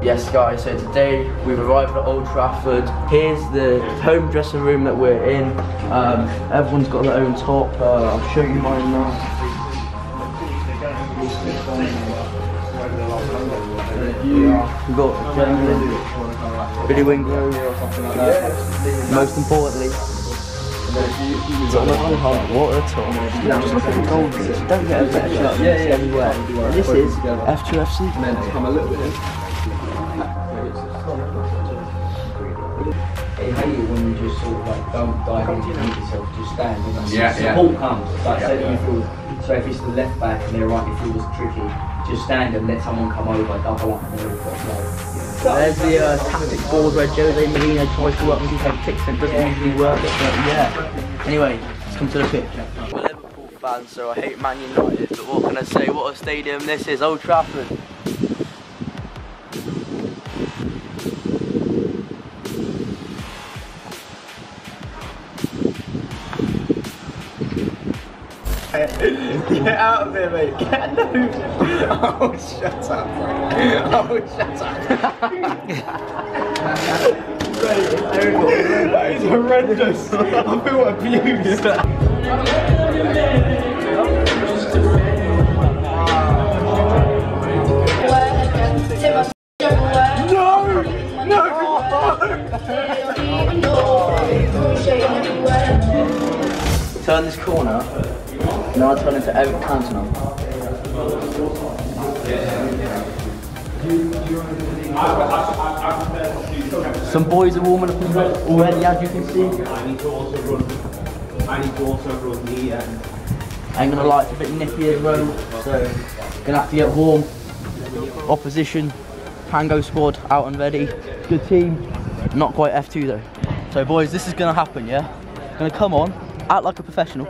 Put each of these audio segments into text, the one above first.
Yes guys, so today we've arrived at Old Trafford. Here's the home dressing room that we're in. Um, everyone's got their own top. Uh, I'll show you mine now. We've got Jamie, Billy Wingrove, most importantly. What a top. Just look at the gold. Don't get a better shot anywhere. This is F2FC. I hate it when you just sort of like don't dive into it yourself, just stand and Yeah, yeah. support comes. Like say that you feel, so if it's the left back and their right midfield is tricky, just stand and let someone come over, double up and they'll put low. There's the uh, tactic board where Jose Mourinho tries to work with his tactics and it doesn't usually work. But yeah. Anyway, let's come to the pitch. I'm a Liverpool fan, so I hate Man United. But what can I say? What a stadium this is, Old Trafford. Get out of there, mate. Get no. Oh, shut up. Oh, shut up. that is horrendous. I feel abused. No! No! Turn this corner, now I turn into Eric Cantona. Some boys are warming up already, as you can see. I need to also run. I need to also run the. Um, ain't gonna lie, it's a bit nippy as well, so gonna have to get warm. Opposition, Tango squad out and ready. Good team, not quite F2 though. So boys, this is gonna happen, yeah? Gonna come on, act like a professional.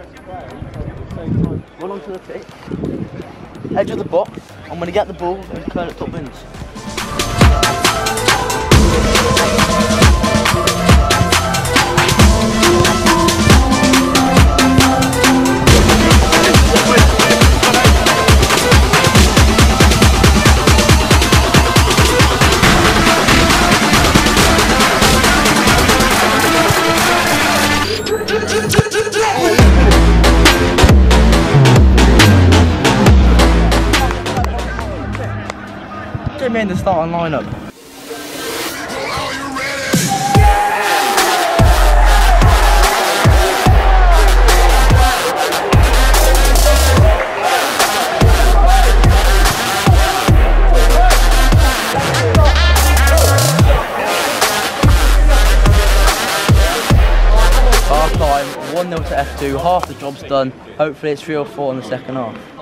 Run onto the pitch, edge of the box. I'm gonna get the ball and turn it top bins. Me in the starting lineup. Half time, 1 0 to F2, half the job's done. Hopefully, it's 3 or 4 in the second half.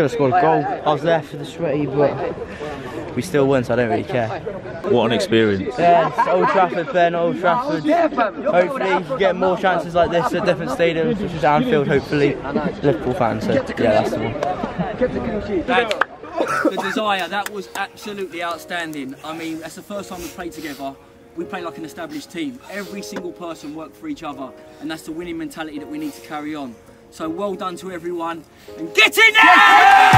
Should have scored a goal. I was there for the sweaty, but we still won, so I don't really care. What an experience. Yeah, it's Old Trafford playing Old Trafford. Hopefully, you get more chances like this at different stadiums, such as Anfield. Hopefully, Liverpool fans. So yeah, that's the one. That, the desire, that was absolutely outstanding. I mean, that's the first time we played together. We play like an established team. Every single person worked for each other, and that's the winning mentality that we need to carry on. So well done to everyone, and get in there!